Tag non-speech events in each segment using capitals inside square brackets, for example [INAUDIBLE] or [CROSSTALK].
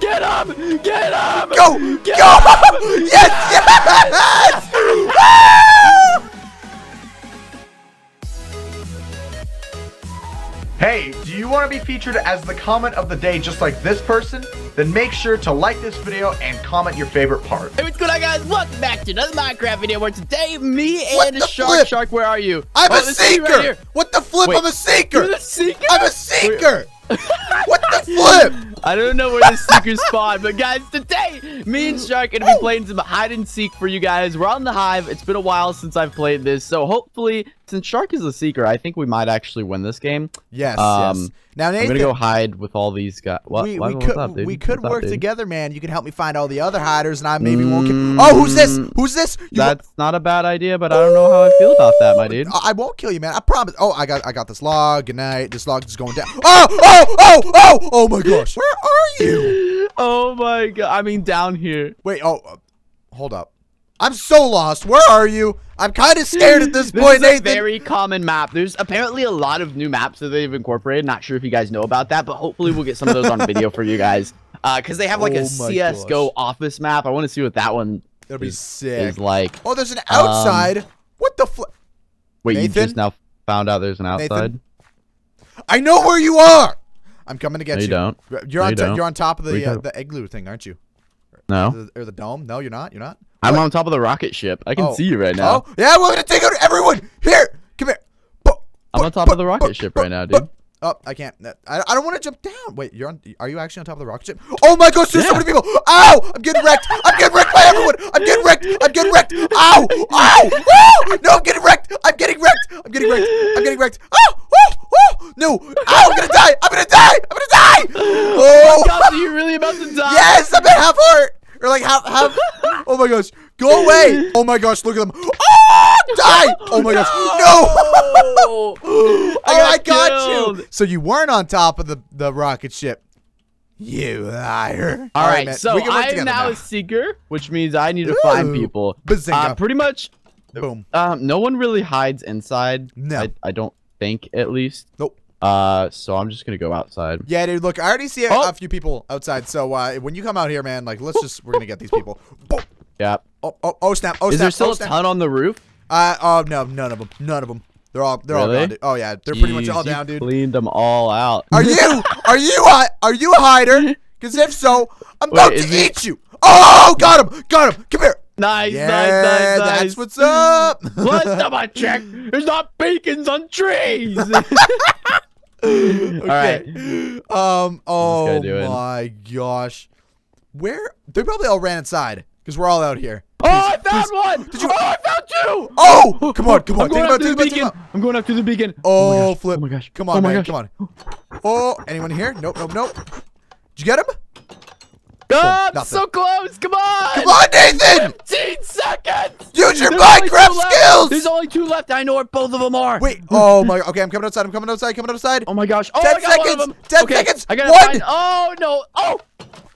Get him! Get him! Go! Get Go! him! [LAUGHS] Yes! Yes! Woo! [LAUGHS] Hey, do you want to be featured as the comment of the day just like this person? Then make sure to like this video and comment your favorite part. Hey, what's going on, guys? Welcome back to another Minecraft video where today, me What and Shark, flip? Shark, where are you? I'm Oh, a this you seeker! right here. what the flip? Wait, I'm a seeker! You're the seeker? I'm a seeker! [LAUGHS] what the flip? I don't know where the seekers spawn, but guys, today, me and Shark are gonna be playing some hide and seek for you guys. We're on the hive. It's been a while since I've played this, so hopefully, since Shark is a seeker, I think we might actually win this game. Yes, Um, yes. Now, I'm Nathan, gonna go hide with all these guys. What? we, what- we could up, we could What's work dude? together, man. You can help me find all the other hiders, and I maybe won't. Kill- oh, who's this? Mm, Who's this? You That's not a bad idea, but I don't know how I feel about that, my dude. I I won't kill you, man. I promise. Oh, I got I got this log. Good night. This log is going down. Oh, oh, oh, oh, oh my gosh. [LAUGHS] Where are you? Oh my god! I mean, down here. Wait. Oh, hold up. I'm so lost. Where are you? I'm kind of [LAUGHS] scared at this This point, is a very common map. There's apparently a lot of new maps that they've incorporated. Not sure if you guys know about that, but hopefully we'll get some of those on video for you guys. Uh, because they have like Oh a my CS:GO gosh. office map. I want to see what that one It'll be is, sick. is like. Oh, there's an outside. what the? Fl- Wait, you just now found out there's an outside? Nathan? outside? I know where you are. I'm coming to get No, you you. don't. You're No, on. you don't. you're on top of What the you uh, the igloo thing, aren't you? No, The- or the dome? No, you're not. You're not. I'm What? on top of the rocket ship. I can Oh. see you right now. Oh, yeah, we're gonna take out everyone. Here, come here. I'm on top of the rocket ship right now, dude. Oh, I can't. I, I don't want to jump down. Wait, you're on. Are you actually on top of the rocket ship? Oh my gosh, there's so many people. Ow! I'm getting wrecked. I'm getting wrecked by everyone. I'm getting wrecked. I'm getting wrecked. Ow! Ow! Woo! No, I'm getting wrecked. I'm getting wrecked. I'm getting wrecked. I'm getting wrecked. Oh! Oh! Oh! No! Ow! I'm gonna die. I'm gonna die. I'm gonna die. [LAUGHS] Oh Oh! are you really about to die? Yes, I'm at half heart. Or like half half. [LAUGHS] Oh my gosh. Go away. Oh my gosh, look at them. Oh, die. Oh my gosh. No. Oh, [LAUGHS] oh, I got you. So you weren't on top of the, the rocket ship. You liar. All right, so we can work I am together now, a seeker, which means I need to find people. bazinga. Uh, pretty much, Boom. um, no one really hides inside. No. I, I don't think, at least. Nope. Uh, so I'm just gonna go outside. Yeah, dude. Look, I already see a, Oh. a few people outside. So uh, when you come out here, man, like let's just we're gonna get these people. Yeah. Oh, oh, oh snap! Oh Is snap! there still oh, a snap. ton on the roof? Uh, oh no, none of them. None of them. They're all they're all Really? Dude. Oh yeah, they're pretty much all down, dude. Cleaned them all out. Are you [LAUGHS] are you a are you a hider? [LAUGHS] Because if so, I'm Wait, about to is eat it- you. Oh, got him, got him. Come here. Nice, Yeah, nice, nice, nice. that's what's up. [LAUGHS] Last time I checked, there's not beacons on trees. [LAUGHS] [LAUGHS] okay. right. Um. Oh my gosh. Where? They probably all ran inside because we're all out here. oh, I found one. Did you- Oh, I found two. Oh, come on, come on. I'm going up to the beacon. I'm going up to the beacon. Oh, my gosh. flip. Oh my gosh. Come on, oh man. gosh. Come on. Oh, anyone here? Nope, nope, nope. Did you get him? Oh, I'm nothing. so close. Come on. Come on, Nathan. 15 seconds. Use your There's Minecraft skills. There's only two left. I know where both of them are. Wait. Oh my. Okay, I'm coming outside. I'm coming outside. Coming outside. Oh my gosh. Oh, ten I got seconds. them. Ten okay, seconds. I gotta One. find. Oh no. Oh.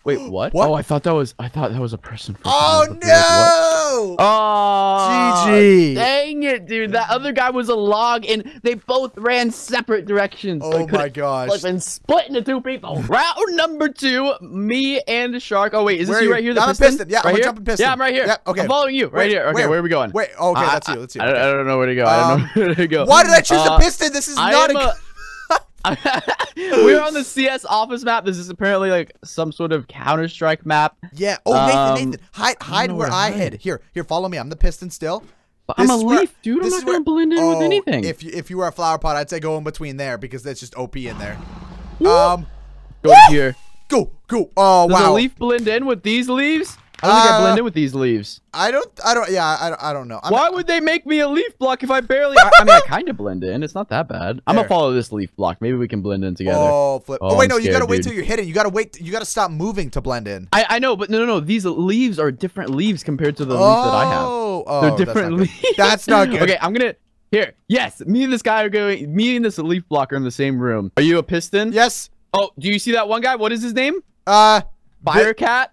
Wait, [GASPS] what? What? Oh, I thought that was. I thought that was a person. Oh second. I was like, what? no. Oh, GG. Dang it, dude. That other guy was a log, and they both ran separate directions. Oh couldn't my gosh. flip and split into two people. [LAUGHS] Round number two, me and the Shark. Oh, wait, is this you you? right here? The I'm piston? piston. Yeah, I'm right here? jumping piston. Yeah, I'm right here. Yeah, okay. I'm following you. Right Wait, here. Okay, where? where? are we going? Wait. Okay, I- let's see. Let's see. I. I don't know where to go. I don't Um, know [LAUGHS] where to go. Why did I choose Uh, the piston? This is I not a. a- [LAUGHS] We're on the CS office map. This is apparently like some sort of Counter Strike map. Yeah. Oh, Nathan, Um, Nathan, hide, hide know where where I hide. hid. Here, here, follow me. I'm the piston still. But I'm a is where- leaf, dude. I'm not gonna where- blend in with Oh, anything. If you, if you were a flower pot, I'd say go in between there because that's just OP in there. Um, Go here. go, go. Oh Does wow. a leaf blend in with these leaves? I don't think I Uh, blend in with these leaves. I don't, I don't, yeah, I don't, I don't know. I'm, Why would they make me a leaf block if I barely? I, I mean, I [LAUGHS] kind of blend in. It's not that bad. I'm gonna follow this leaf block. Maybe we can blend in together. Oh, flip. Oh, Oh, wait, I'm no, you gotta wait till you're it. You gotta wait. You gotta stop moving to blend in. I, I know, but no, no, no. These leaves are different leaves compared to the leaves that I have. Oh, oh, They're different not good. leaves. That's not good. okay, I'm gonna. Here, yes, me and this guy are going. Me and this leaf block are in the same room. Are you a piston? Yes. Oh, do you see that one guy? What is his name? Uh, Firecat.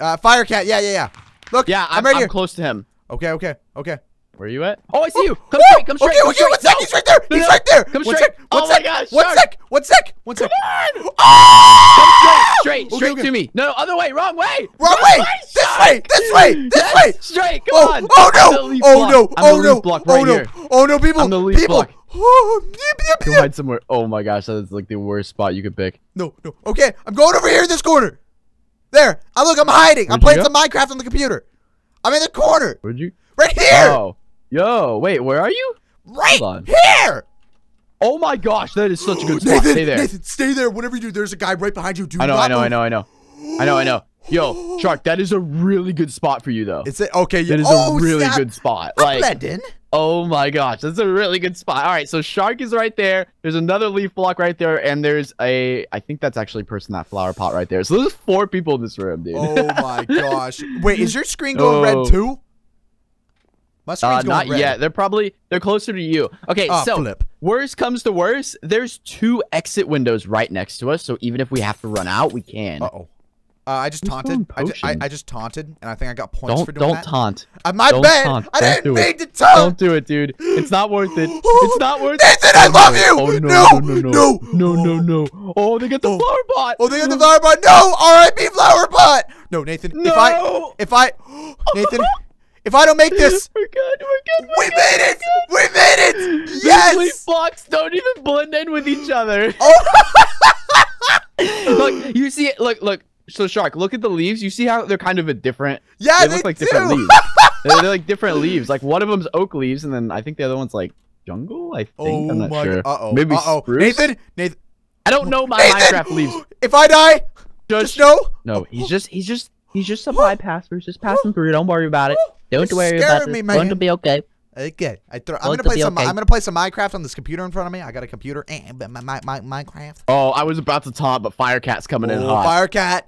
Uh, Firecat. Yeah, yeah, yeah. Look, Yeah, I'm, I'm, right I'm here. close to him. Okay, okay, okay. Where are you at? Oh, I see you. Come Woo! straight. Come straight. Okay, come okay, one sec. No. He's right there. No, He's right there. Come one straight. sec. One Oh my gosh, One shark. sec. One sec. One sec. Come on. Ah! Straight, Okay, straight okay. to me. No, no, other way. Wrong way. Wrong way. This shark. way. This way. This Yes, way. Straight. Come Oh, on. oh no! Oh no! Oh no! leaf block Oh no! here. Oh no! People! I'm the leaf people! block. Oh, yip, yip, Go yip. hide somewhere. Oh my gosh, that's like the worst spot you could pick. No, no. Okay, I'm going over here in this corner. There. I look. I'm hiding. I'm Where'd you playing some Minecraft on the computer. I'm in the corner. Where'd you? Right here. Oh, yo, wait, where are you? right here. Oh my gosh, that is such a good spot. Nathan, Stay there. Nathan, stay there. Whatever you do, there's a guy right behind you. Do I know, I know, I know, I know. I know, I know. Yo, [LAUGHS] Shark, that is a really good spot for you, though. It's a, okay. That is oh, a really snap. good spot. Like, blending. oh my gosh, that's a really good spot. All right, so Shark is right there. There's another leaf block right there, and there's a, I think that's actually person that flower pot right there. So there's four people in this room, dude. Oh my [LAUGHS] gosh. Wait, is your screen going Oh. red too? My Uh, screen's going not red. yet. They're probably they're closer to you. Okay, Ah, so flip. worst comes to worst, there's two exit windows right next to us. So even if we have to run out, we can. Uh oh. Uh, I just Who's taunted. I, ju- I. I just taunted, and I think I got points don't for doing don't that. taunt. Uh, my Don't bad. taunt. I Don't didn't do mean it. to taunt. Don't do it, dude. It's not worth it. [GASPS] It's not worth it. Nathan, I love you. Oh no, no, no, no, no, no, no. Oh, they got the Oh. flower pot. Oh, they got the flower pot. No, R.I.P. flower pot. No, Nathan. No. If I, if [GASPS] I, Nathan, if I don't make this, We're good. We're good. we We're good. made it. We made it. Yes. leaf blocks don't even blend in with each other. Oh. [LAUGHS] look, you see it. Look, look. So, Shark, look at the leaves. You see how they're kind of a different. Yeah, they they look like do. different leaves. [LAUGHS] they're, they're like different leaves. Like one of them's oak leaves, and then I think the other one's like jungle. I think Oh I'm not my. sure. Uh oh. Maybe Uh oh. spruce. Nathan. Nathan. I don't know my Nathan. Minecraft leaves. If I die, Just, just know. no, he's just he's just he's just a bypasser. He's just passing through. Don't worry about it. Don't You're worry about me, it. It's going to be okay. Okay, I throw, I'm Going gonna to play some. okay. I'm gonna play some Minecraft on this computer in front of me. I got a computer and my, my, my, Minecraft. Oh, I was about to taunt, but Firecat's coming in Oh, hot. Firecat.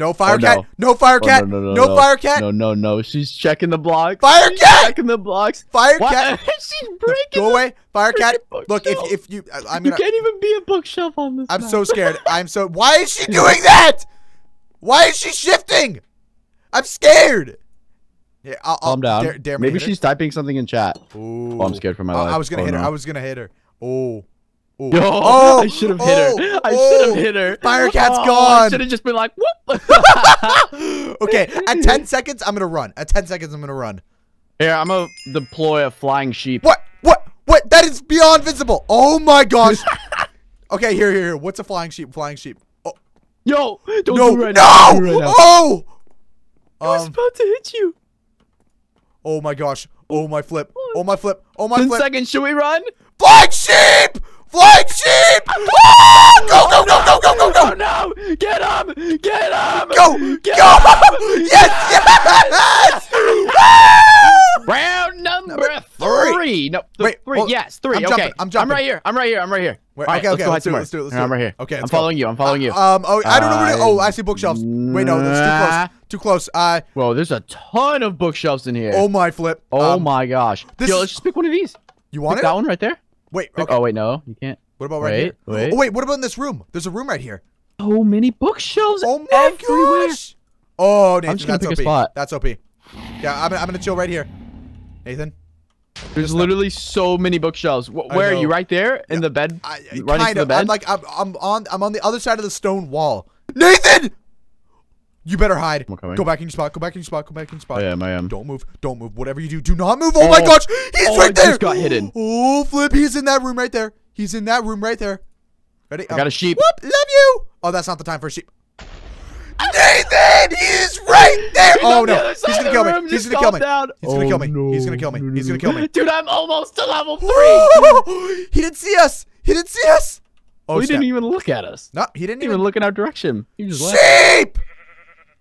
No Firecat. Oh, no. No, Firecat. Oh, no, no, no, no, Firecat. No, no, no. She's checking the blocks. Firecat. She's checking the blocks. Firecat. [LAUGHS] She's breaking. Go away, Firecat. Look, if if you, I- I'm You can't even be a bookshelf on this. I'm map. so [LAUGHS] scared. I'm so. Why is she doing that? Why is she shifting? I'm scared. Yeah, I'll, I'll Calm down. Dare, dare Maybe she's typing something in chat. Ooh. Oh, I'm scared for my I- life. I was gonna Oh, hit her. I was gonna hit her. Oh. Oh. Yo, oh, I should have hit oh, her. I oh. should have hit her. Firecat's oh, I gone. should have just been like, whoop. [LAUGHS] okay, at 10 seconds, I'm gonna run. At 10 seconds, I'm gonna run. Here, I'm gonna deploy a flying sheep. What? What? What? That is beyond visible. Oh my gosh. [LAUGHS] okay, here, here, here. What's a flying sheep? Flying sheep. Oh, Yo, don't no, do right no! do right. Oh! I was Um, about to hit you. oh my gosh. Oh my flip. Oh my flip. Oh my Ten flip. seconds. Should we run? Flying sheep! Flying sheep! Ah! Go, go, go, go, go, go, go! no! Get him! Get him! Go! Get Go! him! [LAUGHS] Yes! Yes! Round number Number three. three. No, Wait, three. hold- yes, 3 I'm okay, jumping, I'm jumping. I'm right here. I'm right here. I'm right here. Wait, All right, okay, let's okay, go let's do it, let's do it, let's do it. I'm right here. Okay, I'm go. following you. I'm following you. Um, oh, I don't know where to, oh, Uh, I see bookshelves. Wait, no, that's too close. Too close. Uh, Whoa, there's a ton of bookshelves in here. oh my flip. Oh Um, my gosh. this Yo, let's just pick one of these. You want Pick it? that one right there. Wait, okay. Oh wait, no, you can't. What about right Wait, here? wait. Oh, wait, what about in this room? There's a room right here. So many bookshelves Oh my everywhere. gosh. Oh, Nathan, just gonna that's pick a spot. That's OP. Yeah, I'm, I'm gonna chill right here. Nathan? There's literally so many bookshelves. Wh- where are you? Right there in the bed, I, I- right kind to the of. bed. I'm like, I'm, I'm on, I'm on the other side of the stone wall. Nathan! You better hide. I'm coming. Go back in your spot. Go back in your spot. Go back in your spot. I am. I am. Don't move. Don't move. Whatever you do, do not move. Oh, my Oh. gosh. He's Oh, right I there. just got hidden. Oh, flip. He's in that room right there. He's in that room right there. Ready? I got a oh. sheep. Whoop. Love you. Oh, that's not the time for a sheep. Nathan, he's right there. He's oh no, he's gonna kill me. He's gonna kill me. down. He's gonna Oh, kill me. Oh, he's gonna kill me. He's gonna kill me. Dude, I'm almost to level three. he didn't see us. He didn't see us. Oh, he didn't even look at us. No, he didn't even look in our direction. He just left. Sheep.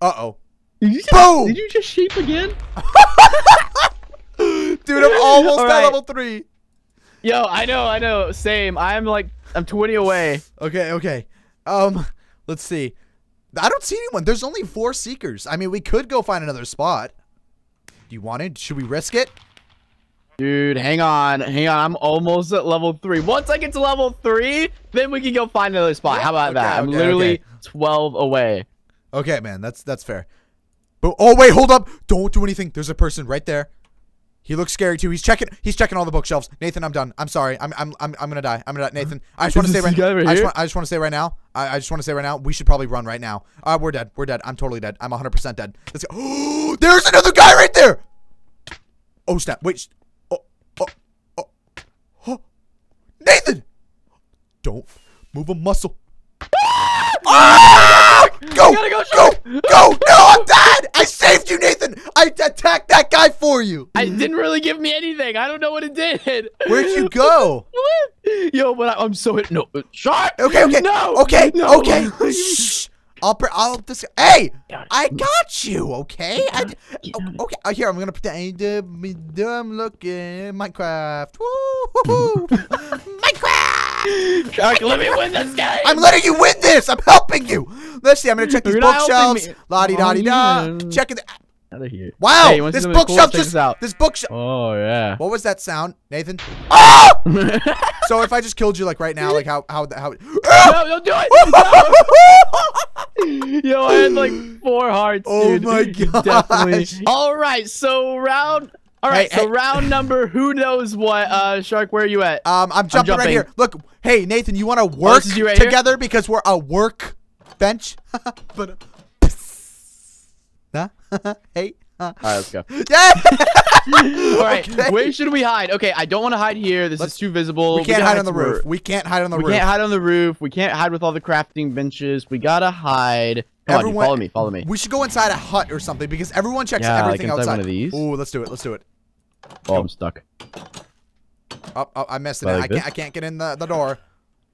Uh oh. Did you, just, Boom! did you just sheep again? [LAUGHS] Dude, I'm almost at level three. Yo, I know, I know. Same. I'm like, I'm 20 away. Okay, okay. Um, let's see. I don't see anyone. There's only four seekers. I mean, we could go find another spot. Do you want it? Should we risk it? Dude, hang on, hang on. I'm almost at level three. Once I get to level three, then we can go find another spot. How about Okay, that? I'm okay, literally okay. 12 away. Okay, man. That's that's fair. But oh wait, hold up! Don't do anything. There's a person right there. He looks scary too. He's checking. He's checking all the bookshelves. Nathan, I'm done. I'm sorry. I'm. I'm. I'm, I'm gonna die. I'm gonna die. Nathan, I just want to say right. right I just want. I just want to say right now. I, I just want to say right now. We should probably run right now. Uh, we're dead. We're dead. I'm totally dead. I'm 100 percent dead. Let's go. [GASPS] There's another guy right there. Oh snap! Wait. Oh. Oh. Oh. oh. Nathan, don't move a muscle. Ah! Go! go, go! Go! No, I'm dead! I saved you, Nathan! I attacked that guy for you! I didn't really give me anything. I don't know what it did. Where'd you go? [LAUGHS] Yo, but I, I'm so hit. No, uh, shark. Okay, okay. No. Okay, No. okay. [LAUGHS] Shh. I'll, I'll, dis- hey! I got you, okay? I, oh, okay, uh, here, I'm gonna pretend dumb looking Minecraft. Woo! [LAUGHS] Minecraft! Shark, let me win this game. I'm letting you win this! I'm helping you! Let's see, I'm gonna check these You're not bookshelves. La di da di da. Oh. Checking the. out of here. Wow! Hey, you wanna see this something cool? bookshelf just. this out. This bookshelf. Oh yeah. What was that sound, Nathan? [LAUGHS] Ah! [LAUGHS] so if I just killed you like right now, like how how how? no, don't do it. [LAUGHS] Yo, I had like four hearts. Oh dude. my Definitely. All right, so round. All right, Hey, so hey. round number. Who knows what? Uh, Shark, where are you at? Um, I'm jumping, right jumping. here. Look, hey Nathan, you want to work this is you right here? together because we're a work bench? [LAUGHS] but huh? [LAUGHS] hey. Huh? All right, let's go. [LAUGHS] Yeah. All right, Okay. where should we hide? Okay, I don't want to hide here. This Let's- is too visible. We can't gotta hide on the somewhere- roof. We can't hide on the We roof. can't hide on the roof. We can't hide with all the crafting benches. We gotta hide. Come on, dude, follow me. Follow me. We should go inside a hut or something because everyone checks Yeah, like inside outside. one of these? Ooh, let's do it. Let's do it. Oh, I'm stuck. Oh, oh I missed it. Like I can't. I can't get in the, the door.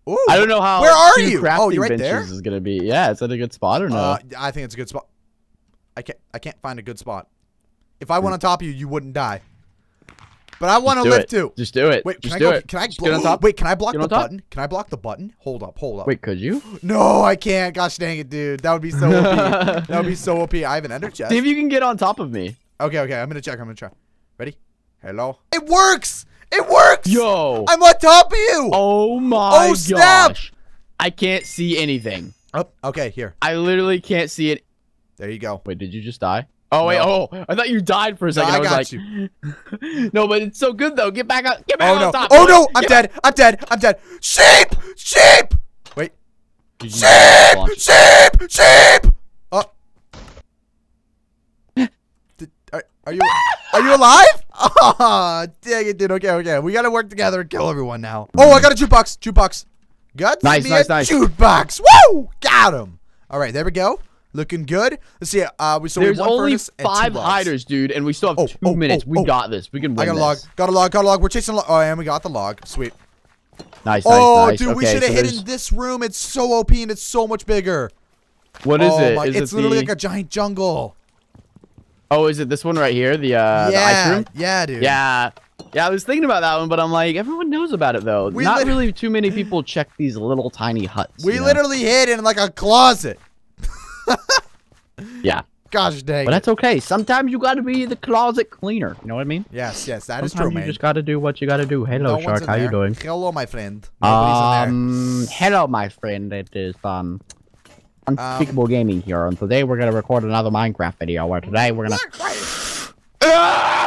Ooh. I don't know how. Where are you? Oh, you're right there? Is gonna be. Yeah, is that a good spot or no? Uh, I think it's a good spot. I can't. I can't find a good spot. If I went on top of you, you wouldn't die. But I want to do live it. too. Just do it. Wait, can Just I do go? it. Can I Just get on top. Wait, can I block the top. button? Can I block the button? Hold up, hold up. Wait, could you? [GASPS] No, I can't. Gosh dang it, dude. That would be so OP. [LAUGHS] that would be so OP. I have an ender chest. See if you can get on top of me. Okay, okay. I'm gonna check. I'm gonna try. Ready? Hello. It works. It works. Yo. I'm on top of you. oh my Oh, snap. gosh. I can't see anything. Oh, okay. Here. I literally can't see it. There you go. Wait, did you just die? Oh wait, No. oh, I thought you died for a No, second. I was got like, you. [LAUGHS] no, but it's so good though. Get back up. Get back Oh on no. top. Oh boy. no. I'm Get dead. I'm dead. I'm dead. Sheep. Sheep. Wait. Sheep! Sheep! Sheep! Oh. Did, are, are you are you alive? [LAUGHS] Oh, dang it, dude. Okay, okay. We gotta work together and kill everyone now. Oh, I got a jukebox. Jukebox. Got Nice, me nice, a nice. jukebox. Woo! Got him. All right, there we go. Looking good. Let's see. Uh, we still There's have one only furnace and two five hiders, dude, and we still have Oh, two oh, minutes. oh, we oh. got this. We can win I got a log. Got a log. Got a log. We're chasing a log. Oh, and we got the log. Sweet. Nice, nice, oh, nice. dude, we Okay, should have so hidden this room. It's so OP and it's so much bigger. What is oh, it? my- Is it's it literally the- like a giant jungle. Oh, is it this one right here? The uh, the yeah, ice room? yeah, dude. Yeah. Yeah, I was thinking about that one, but I'm like, everyone knows about it though. We Not really too many people check these little tiny huts. We you know? literally hid in like a closet. [LAUGHS] Yeah. Gosh dang. But that's okay. Sometimes you gotta be the closet cleaner. You know what I mean? Yes, yes, that is Sometimes true, you man. just gotta do what you gotta do. Hello, No Shark. How you doing? Hello, my friend. Nobody's Um, hello, my friend. It is um, Unspeakable Gaming here, and today we're gonna record another Minecraft video. Where today we're gonna.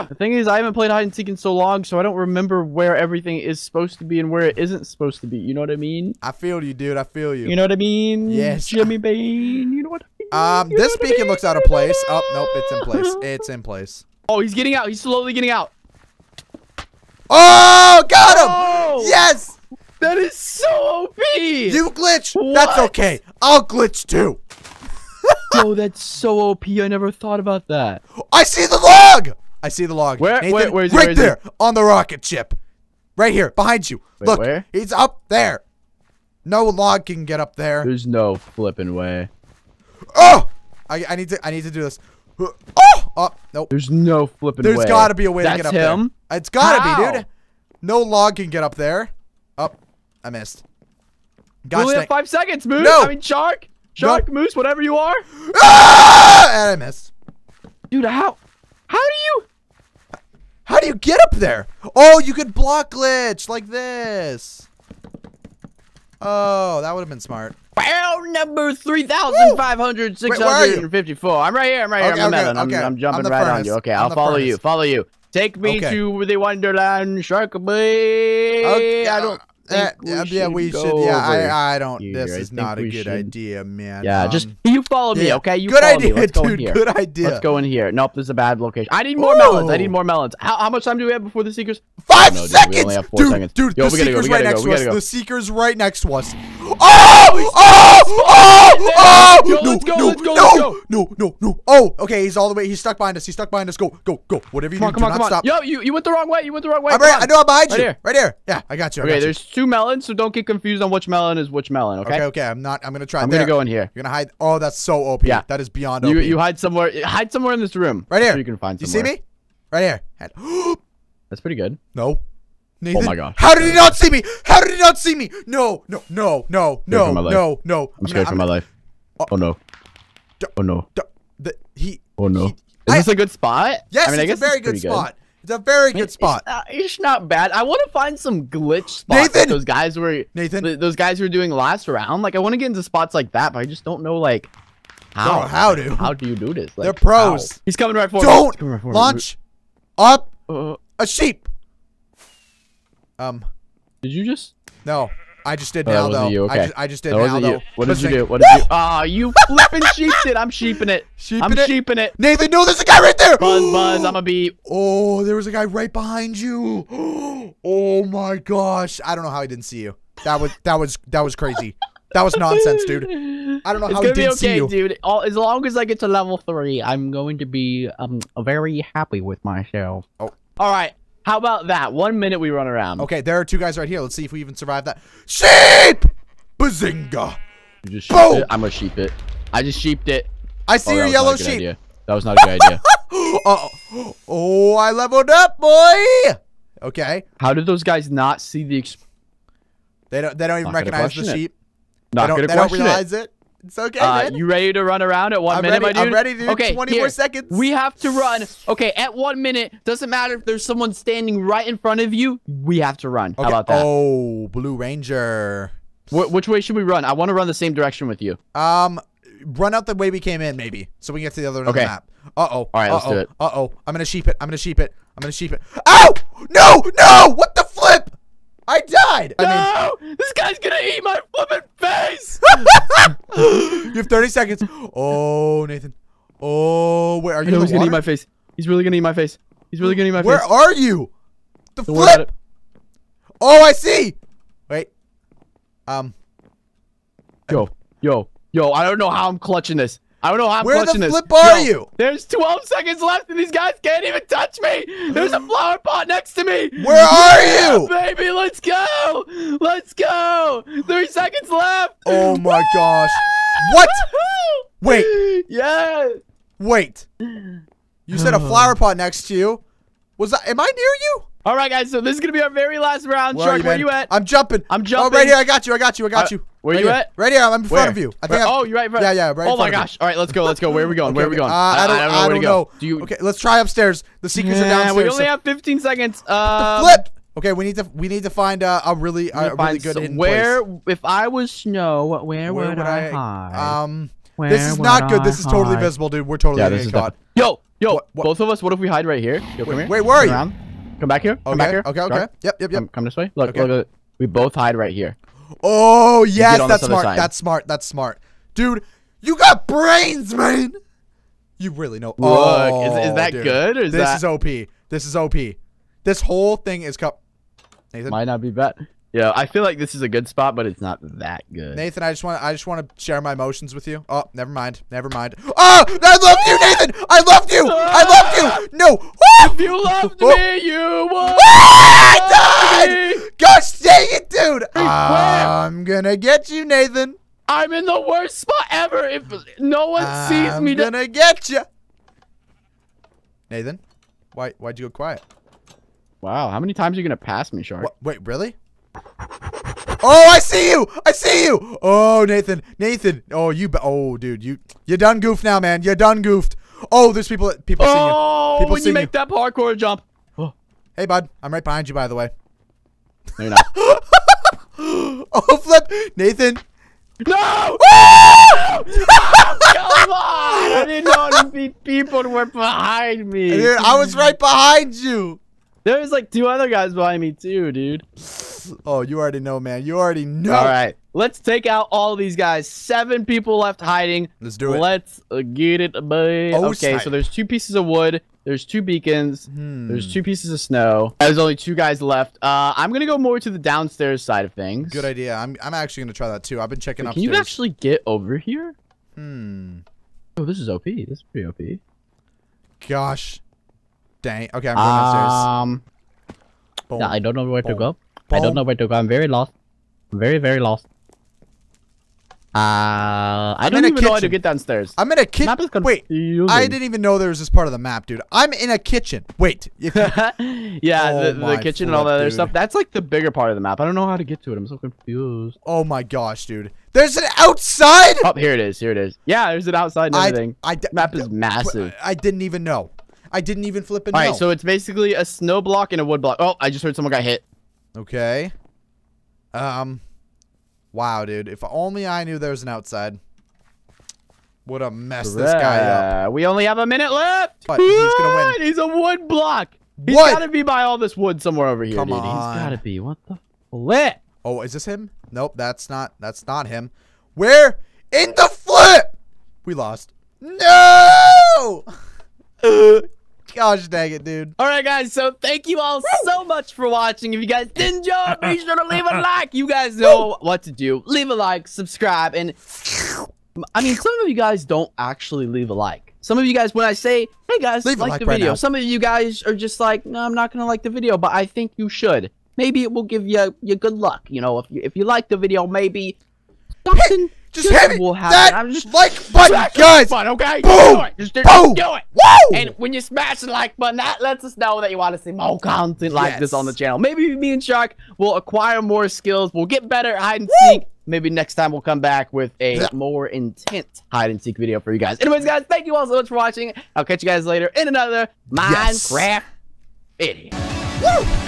The thing is, I haven't played hide and seek in so long, so I don't remember where everything is supposed to be and where it isn't supposed to be. You know what I mean? I feel you, dude. I feel you. You know what I mean? Yes. Jimmy Bain. You know what I mean? um, You this what I beacon mean? looks out of place. Oh, nope, it's in place. [LAUGHS] It's in place. Oh, he's getting out. He's slowly getting out. Oh, got him! Oh! Yes! That is so OP. You glitch. That's okay. I'll glitch too. [LAUGHS] oh, that's so OP. I never thought about that. I see the log. I see the log. Where- Nathan, where- where is he? right Where is he? there on the rocket ship. Right here, behind you. Wait, Look, where? he's up there. No log can get up there. There's no flipping way. Oh! I, I need to I need to do this. Oh! Oh, nope. There's no flipping way. There's got to be a way That's to get up him? there. It's got to be, dude. No log can get up there. Oh, I missed. We only have five seconds, Moose. No. I mean, Shark. Shark, Moose, whatever you are. Ah! And I missed. Dude, how? How do you? How do you get up there? Oh, you could block glitch like this. Oh, that would have been smart. Round number 3,500, Wait, where are you? 654. I'm right here. I'm right here. Okay, I'm, the okay. I'm, okay. I'm jumping right on you. Okay, I'll follow you. Follow you. Take me to the Wonderland, Shark Boy. Okay, I don't. Uh, yeah, yeah, we should. Yeah, I, I don't. here. This is not a good should- idea, man. Yeah, just Um, [LAUGHS] you follow me, yeah. okay? You good follow idea, me. Let's go in dude. here. Good idea. Let's go in here. Nope, this is a bad location. I need more melons. I need more melons. How, how much time do we have before the seekers? Five no, dude, seconds, only have four dude. seconds. Dude, Yo, the gotta go, seeker's right next to us. The seeker's right next to us. Oh! Oh! Oh! Oh! Yo, no, go, no, go, no, no, no, no. Oh, okay. He's all the way. He's stuck behind us. He's stuck behind us. Go, go, go. Whatever you Come on, do, come on, do come not on. stop. Yo, you, you went the wrong way. You went the wrong way. I'm right. I know I'm behind Right you. here. Right here. Yeah, I got you. I Okay, got you. there's two melons, so don't get confused on which melon is which melon. Okay. Okay, okay. I'm not. I'm gonna try. I'm there. gonna go in here. You're gonna hide. Oh, that's so OP. Yeah. That is beyond OP. You you hide somewhere. Hide somewhere in this room. right here. So you can find You see me? Right here. [GASPS] That's pretty good. no. Nathan, Oh my gosh. How did he not see me? How did he not see me? No, no, no, no, no, no, no. I'm scared for my life. Uh, oh no. Oh no. The, he. Oh no. he- Is I- this a good spot? yes, I mean, I it's guess a very it's good spot. It's a very good It's spot. not, it's not bad. I want to find some glitch spots. Nathan! Like those guys were Nathan. those guys were doing last round. Like I want to get into spots like that, but I just don't know like how. how to. How do you do this? Like, They're pros. how? He's coming right for me. Don't right launch up Uh, a sheep. Um, did you just? no. I just did Oh, now though. you, I okay. just I just did That now though. you. What did you do? What did you? Ah, you flipping sheeped it. I'm sheeping it. Sheeping I'm it? sheeping it. Nathan, no, there's a guy right there. Buzz, buzz. I'm a bee. [GASPS] Oh, there was a guy right behind you. [GASPS] Oh my gosh. I don't know how he didn't see you. That was that was that was crazy. That was nonsense, dude. I don't know It's how he gonna be didn't see okay, you. dude. All, as long as I get to level three, I'm going to be um very happy with myself. Oh. All right. How about that? One minute we run around. Okay, there are two guys right here. Let's see if we even survive that. Sheep! Bazinga! You just Boom! it. I'm gonna sheep it. I just sheeped it. I see Oh, your yellow not a good sheep. idea. That was not a good idea. [LAUGHS] Uh-oh. Oh, I leveled up, boy. Okay. How did those guys not see the? Exp- They don't. They don't even Not recognize the question it. sheep. not they don't. gonna They don't question realize it. It's okay, Uh, you ready to run around at one I'm minute, ready. my I'm dude? ready, dude. Okay, 20 here. more seconds. We have to run. Okay, at one minute, doesn't matter if there's someone standing right in front of you. We have to run. okay. How about that? Oh, Blue Ranger. Wh- which way should we run? I want to run the same direction with you. Um, run out the way we came in, maybe, so we can get to the other end Okay. of the map. Uh oh. All right, let's do it. Uh oh. I'm gonna sheep it. I'm gonna sheep it. I'm gonna sheep it. Ow! No! No! What the flip? I died. I no! This guy's gonna eat my flipping face! [LAUGHS] you have 30 seconds. Oh, Nathan. Oh, where are I you? know he's the gonna eat my face. He's really gonna eat my face. He's really gonna eat my Where face. Where are you? The Don't flip. Oh, I see. Wait. Um, Yo, yo, yo, I don't know how I'm clutching this. I don't know how I'm Where the clutching this. flip are Yo, you? There's 12 seconds left and these guys can't even touch me. There's a [GASPS] flower pot next to me. Where are Yeah, you? Baby, let's go. Let's go. Three seconds left. Oh my gosh. [LAUGHS] What? Wait. Yeah. Wait. You said a flower [SIGHS] pot next to you. Was that? Am I near you? All right, guys. So this is gonna be our very last round. Shark, where man? you at? I'm jumping. I'm jumping. Oh, jumping. right here. I got you. I got you. I got Uh, you. where right you here. at? Right here. I'm in front Where? of you. I think. I'm, oh, you're right. in front- Yeah, yeah, right in Oh my front of you. gosh. All right, let's go. Let's go. Where are we going? Where are we going? Uh, I don't. know I, where to don't go. know. Do you? Okay, let's try upstairs. The secrets are Yeah, downstairs. we only so- have 15 seconds. Um, flip. Okay, we need to. We need to find uh, a really, a really good some- hidden where, place. if I was snow, where, Where would, would I, I- hide? Um, Where this is not good. I This is totally visible, dude. We're totally Yeah, gonna this is get caught. Yo, yo, What- what- both of us. What if we hide right here? Yo, come Wait, here. wait, where are Turn you? Come back here. Come Okay, back here. okay, okay. Shark, Yep, yep, yep. Come, come this way. Look, Okay. look, look. We both hide right here. Oh yes, that's smart. side. That's smart. That's smart, dude. You got brains, man. You really know. Look, oh, is- is oh, that dude. good, or is this that- is OP? This is OP. This whole thing is cup. Nathan, Might not be bad. Yeah, I feel like this is a good spot, but it's not that good. Nathan, I just want I just want to share my emotions with you. Oh, never mind. Never mind. Oh, I love you, Nathan. I loved you. I loved you. No. Woo! If you loved Oh. me, you would. Ah, love I me. died. Gosh dang it, dude. I'm gonna get you, Nathan. I'm in the worst spot ever. If no one sees me! I'm gonna get you. Nathan, why why'd you go quiet? wow, how many times are you gonna pass me, Shark? Wait, really? Oh, I see you! I see you! Oh, Nathan, Nathan. Oh, you. Oh, dude, you you done goofed now, man. You done goofed. Oh, there's people. People seeing you. Oh, People when you seeing make that parkour jump. Oh, [GASPS] Hey, bud, I'm right behind you, by the way. no, you're not. [LAUGHS] Oh, flip, Nathan. [LAUGHS] No! Come on! I didn't know to be people were behind me. Dude, I was right behind you. There was like two other guys behind me too, dude. Oh, you already know, man. You already know. All right, let's take out all these guys. Seven people left hiding. Let's do it. Let's uh, get it, boy. Oh, okay, snap. so there's two pieces of wood. There's two beacons. Hmm. There's two pieces of snow. There's only two guys left. Uh, I'm gonna go more to the downstairs side of things. Good idea. I'm, I'm actually going to try that too. I've been checking Wait, upstairs. can you actually get over here? Hmm. Oh, this is OP. This is pretty OP. Gosh. Dang. Okay, I'm going downstairs. Um, Boom. yeah, I don't know where to Boom. go. I don't know where to go. I'm very lost. I'm very, very lost. Uh, I I'm don't even know how to get downstairs. I'm in a kitchen. Wait. I didn't even know there was this part of the map, dude. I'm in a kitchen. Wait. [LAUGHS] Yeah, Oh the, the my kitchen and all that flip, other stuff. That's like the bigger part of the map. I don't know how to get to it. I'm so confused. oh my gosh, dude. There's an outside. Oh, here it is. Here it is. Yeah, there's an outside and I, everything. I, d- map is massive. I didn't even know. I didn't even flip and All know. right, so it's basically a snow block and a wood block. Oh, I just heard someone got hit. Okay. Um. Wow, dude. If only I knew there was an outside. Would have messed this guy up. We only have a minute left. But he's gonna win. He's a wood block. He's What? got to be by all this wood somewhere over here, Come dude. on. He's got to be. What the flip? Oh, is this him? Nope, that's not. That's not him. Where in the flip? We lost. No. [LAUGHS] Gosh dang it, dude. All right, guys. So thank you all so much for watching. If you guys did enjoy, [LAUGHS] be sure to leave a like. You guys know what to do. Leave a like, subscribe, and I mean, some of you guys don't actually leave a like. Some of you guys, when I say, "Hey guys, Leave like, like the right video," now. some of you guys are just like, "No, I'm not gonna like the video," but I think you should. Maybe it will give you you good luck. You know, if you if you like the video, maybe something Just hit will that happen. I'm just like button, guys. fun, okay? Boom! Do it. Just do, Boom! do it. Woo! And when you smash the like button, that lets us know that you want to see more content like this on the channel. Maybe me and Shark will acquire more skills. We'll get better at hide and seek. Maybe next time we'll come back with a more intense hide and seek video for you guys. Anyways, guys, thank you all so much for watching. I'll catch you guys later in another Yes. Minecraft video. Woo!